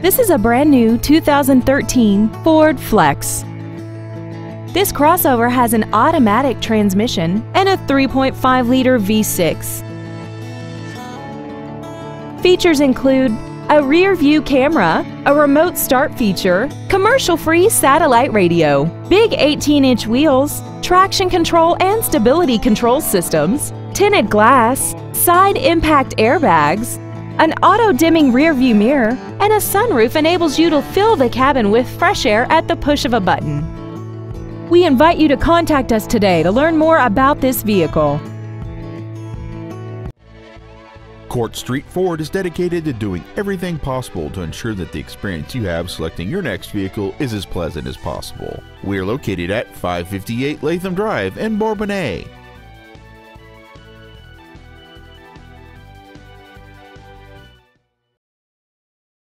This is a brand new 2013 Ford Flex. This crossover has an automatic transmission and a 3.5-liter V6. Features include a rear view camera, a remote start feature, commercial-free satellite radio, big 18-inch wheels, traction control and stability control systems, tinted glass, side impact airbags, an auto-dimming rearview mirror, and a sunroof enables you to fill the cabin with fresh air at the push of a button. We invite you to contact us today to learn more about this vehicle. Court Street Ford is dedicated to doing everything possible to ensure that the experience you have selecting your next vehicle is as pleasant as possible. We are located at 558 Latham Drive in Bourbonnais.